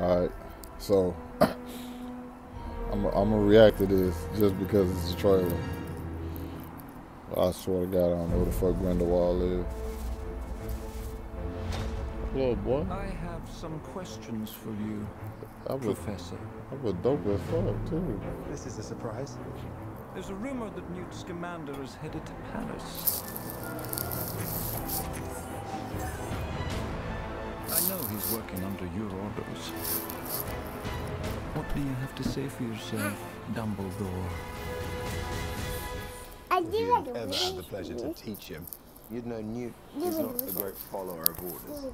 All right, so I'm I'm gonna react to this just because it's a trailer. I swear to God, I don't know who the fuck Grindelwald is. Hello, boy, I have some questions for you, I was Professor. I was dope as fuck too. This is a surprise. There's a rumor that Newt Scamander is headed to Paris. I know he's working under your orders. What do you have to say for yourself, Dumbledore? I If do you like ever had the pleasure to teach him, you'd know Newt is not a great follower of orders.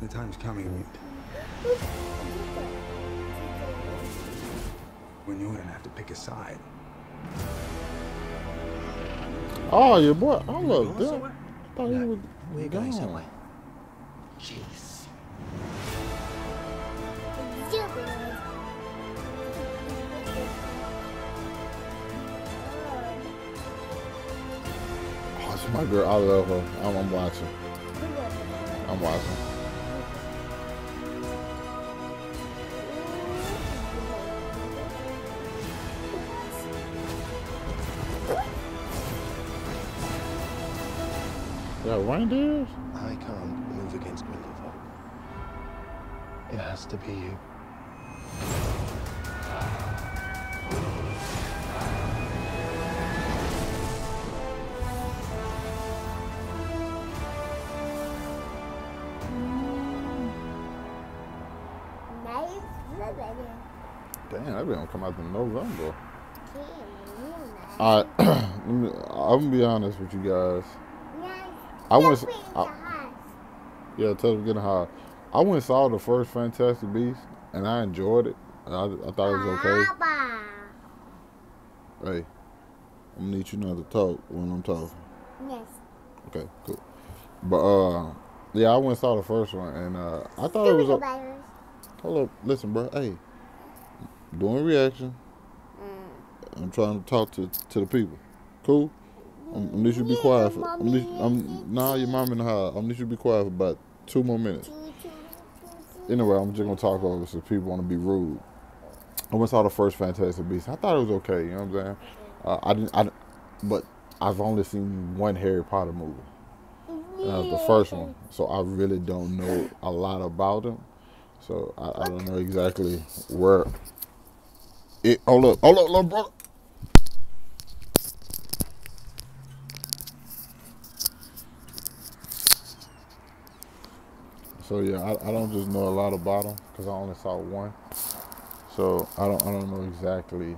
The time's coming, Newt, when you're gonna have to pick a side. Oh, your boy, I love that. somewhere? I thought he was We're going somewhere. Jeez. Oh, it's my girl. I love her. I'm, I'm watching. I'm watching. Yeah, reindeers? I can't move against Grindelwald. It has to be you. Damn, that be gonna come out in November. Alright, let I'm gonna be honest with you guys. I went. I, yeah, tell them getting high. I went and saw the first Fantastic Beast, and I enjoyed it. I, I thought it was okay. Hey, I'm gonna need you not to talk when I'm talking. Yes. Okay, cool. But uh, yeah, I went and saw the first one, and uh, I thought it was. o- Hold up, listen, bro. Hey, doing reaction. I'm trying to talk to to the people. Cool. I'm, I'm need you to be quiet for. I'm need, I'm nah, your mom in the house. I'm need you to be quiet for about two more minutes. Anyway, I'm just gonna talk over so people want to be rude. I went saw the first Fantastic Beasts. I thought it was okay. You know what I'm saying? Uh, I didn't. I, but I've only seen one Harry Potter movie. And that was the first one. So I really don't know a lot about them. So I, I don't know exactly where. It. Hold up. Hold up, little brother. So yeah, I, I don't just know a lot about them because I only saw one. So I don't I don't know exactly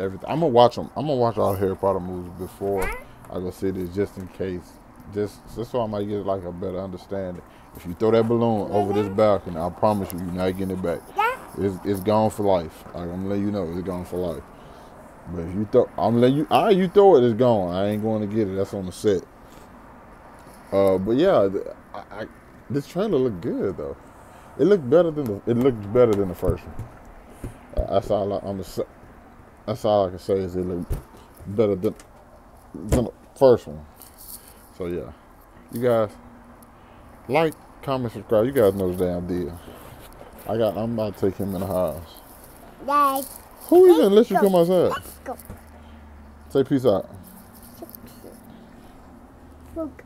everything. I'm gonna watch them. I'm gonna watch all Harry Potter movies before I go see this, just in case. Just just so I might get like a better understanding. If you throw that balloon over this balcony, I promise you, you're not getting it back. It's, it's gone for life. Like, I'm gonna let you know, it's gone for life. But if you throw, I'm letting you. All right, you throw it, it's gone. I ain't going to get it. That's on the set. Uh, but yeah, I, I, this trailer looked good though. It looked better than the. It looked better than the first one. Uh, that's all I, I'm. a s- That's all I can say is it looked better than than the first one. So yeah, you guys like, comment, subscribe. You guys know the damn deal. I got. I'm about to take him in the house. Dad, Who even let you come outside? let's go. Say peace out. Look.